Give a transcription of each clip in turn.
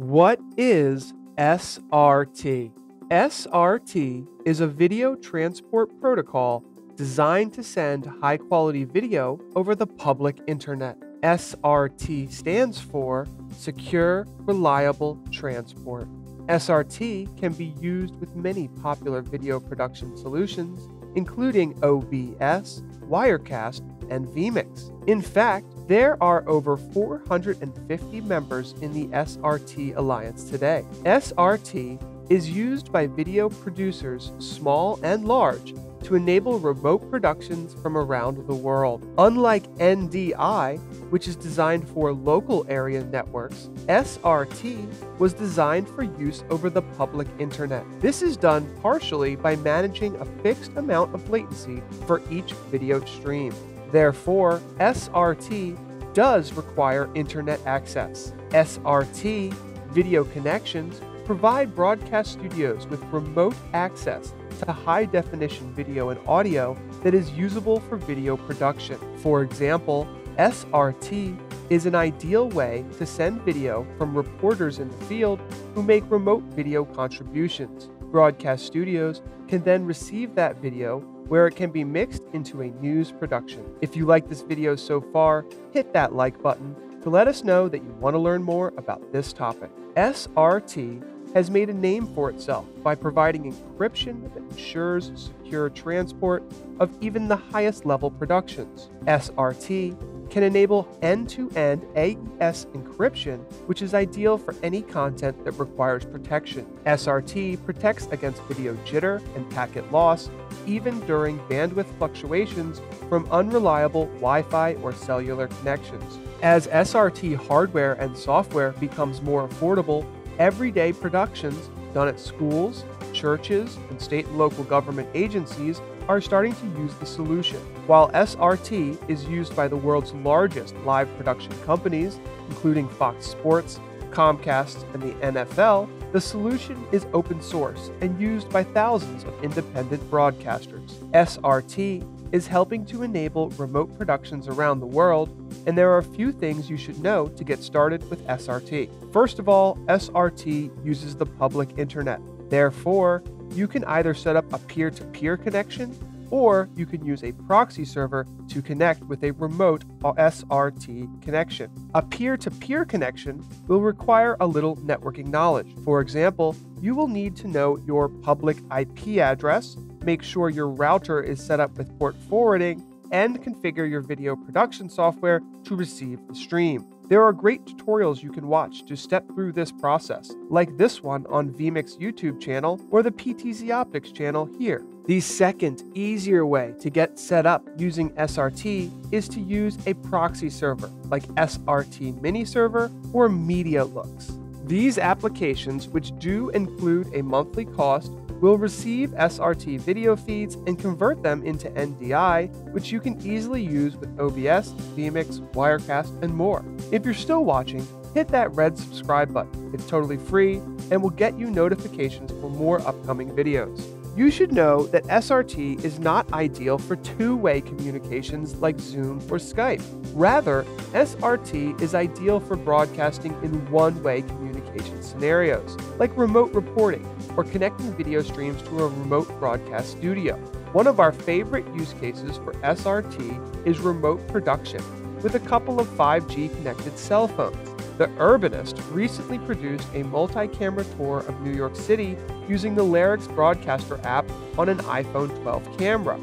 What is SRT? SRT is a video transport protocol designed to send high quality video over the public internet. SRT stands for Secure Reliable Transport. SRT can be used with many popular video production solutions, including OBS, Wirecast, and vMix. In fact, there are over 450 members in the SRT Alliance today. SRT is used by video producers, small and large, to enable remote productions from around the world. Unlike NDI, which is designed for local area networks, SRT was designed for use over the public internet. This is done partially by managing a fixed amount of latency for each video stream. Therefore, SRT does require internet access. SRT video connections provide broadcast studios with remote access to high definition video and audio that is usable for video production. For example, SRT is an ideal way to send video from reporters in the field who make remote video contributions. Broadcast studios can then receive that video where it can be mixed into a news production. If you like this video so far, hit that like button to let us know that you want to learn more about this topic. SRT has made a name for itself by providing encryption that ensures secure transport of even the highest level productions. SRT can enable end to end AES encryption, which is ideal for any content that requires protection. SRT protects against video jitter and packet loss, even during bandwidth fluctuations from unreliable Wi Fi or cellular connections. As SRT hardware and software becomes more affordable, everyday productions done at schools, churches, and state and local government agencies are starting to use the solution. While SRT is used by the world's largest live production companies, including Fox Sports, Comcast, and the NFL, the solution is open source and used by thousands of independent broadcasters. SRT is helping to enable remote productions around the world, and there are a few things you should know to get started with SRT. First of all, SRT uses the public internet. Therefore, you can either set up a peer to peer connection or you can use a proxy server to connect with a remote SRT connection. A peer to peer connection will require a little networking knowledge. For example, you will need to know your public IP address, make sure your router is set up with port forwarding, and configure your video production software to receive the stream. There are great tutorials you can watch to step through this process, like this one on vMix YouTube channel or the PTZ Optics channel here. The second, easier way to get set up using SRT is to use a proxy server like SRT Mini Server or Medialooks. These applications, which do include a monthly cost, will receive SRT video feeds and convert them into NDI, which you can easily use with OBS, vMix, Wirecast, and more. If you're still watching, hit that red subscribe button. It's totally free and will get you notifications for more upcoming videos. You should know that SRT is not ideal for two way communications like Zoom or Skype. Rather, SRT is ideal for broadcasting in one way communication scenarios, like remote reporting or connecting video streams to a remote broadcast studio. One of our favorite use cases for SRT is remote production with a couple of 5G connected cell phones. The Urbanist recently produced a multi camera tour of New York City using the Larix Broadcaster app on an iPhone 12 camera.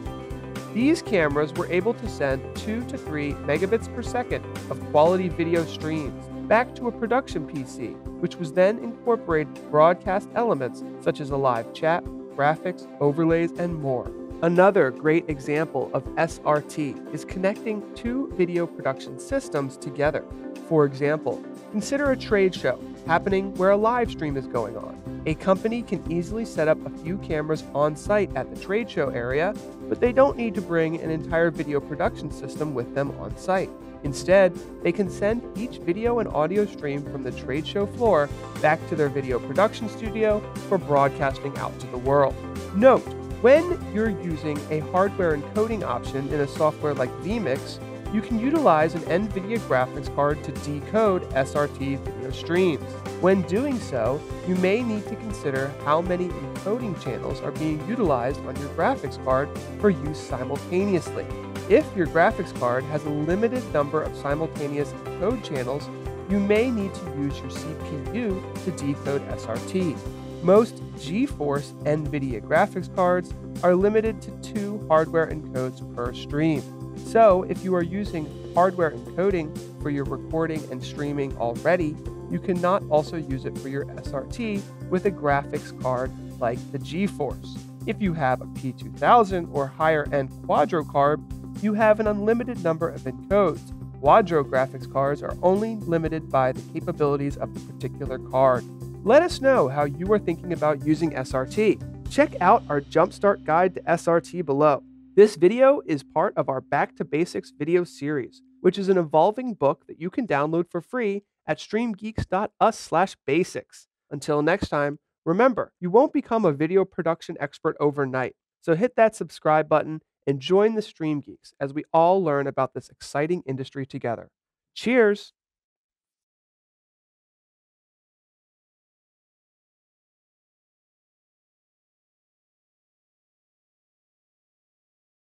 These cameras were able to send 2 to 3 megabits per second of quality video streams back to a production PC, which was then incorporated broadcast elements such as a live chat, graphics, overlays, and more. Another great example of SRT is connecting two video production systems together. For example, Consider a trade show happening where a live stream is going on. A company can easily set up a few cameras on site at the trade show area, but they don't need to bring an entire video production system with them on site. Instead, they can send each video and audio stream from the trade show floor back to their video production studio for broadcasting out to the world. Note, when you're using a hardware encoding option in a software like vMix, you can utilize an NVIDIA graphics card to decode SRT video streams. When doing so, you may need to consider how many encoding channels are being utilized on your graphics card for use simultaneously. If your graphics card has a limited number of simultaneous encode channels, you may need to use your CPU to decode SRT. Most GeForce NVIDIA graphics cards are limited to two hardware encodes per stream. So, if you are using hardware encoding for your recording and streaming already, you cannot also use it for your SRT with a graphics card like the GeForce. If you have a P2000 or higher end Quadro card, you have an unlimited number of encodes. Quadro graphics cards are only limited by the capabilities of the particular card. Let us know how you are thinking about using SRT. Check out our Jumpstart Guide to SRT below. This video is part of our Back to Basics video series, which is an evolving book that you can download for free at streamgeeks.us/basics. Until next time, remember, you won't become a video production expert overnight. So hit that subscribe button and join the Stream Geeks as we all learn about this exciting industry together. Cheers!